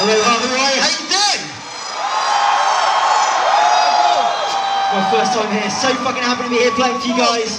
Hello, Roy. How you doing? My first time here. So fucking happy to be here playing for you guys.